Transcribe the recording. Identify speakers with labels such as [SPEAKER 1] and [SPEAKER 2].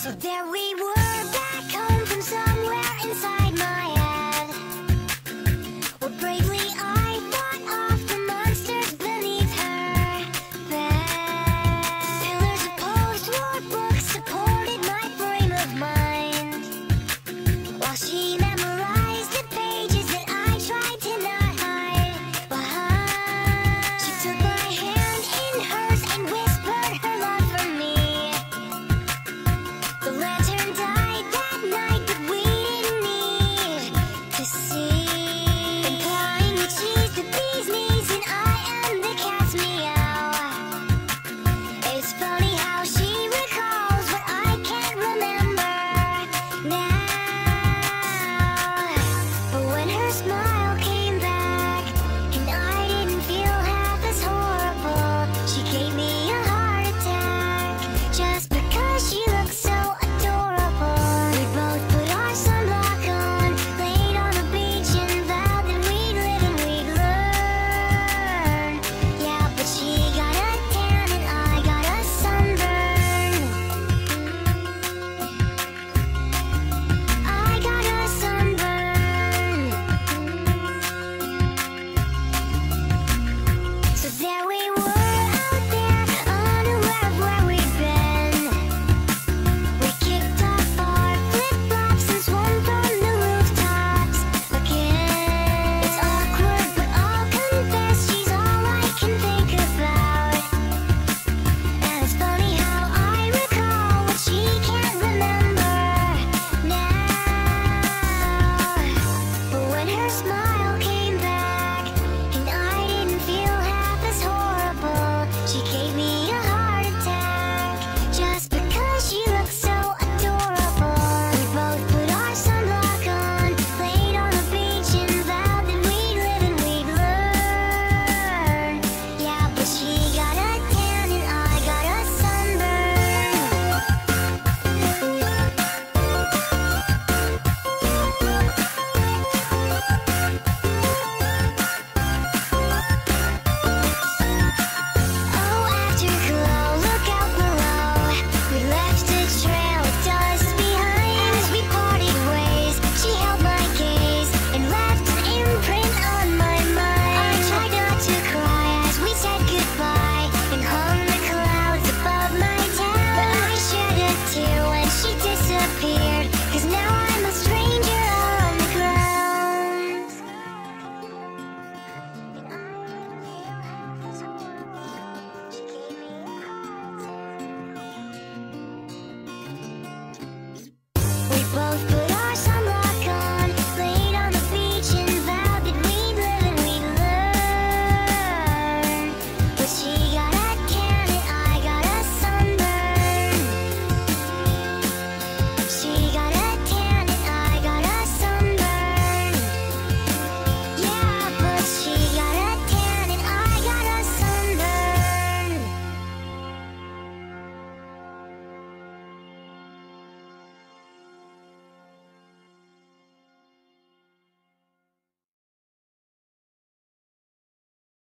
[SPEAKER 1] So there we were.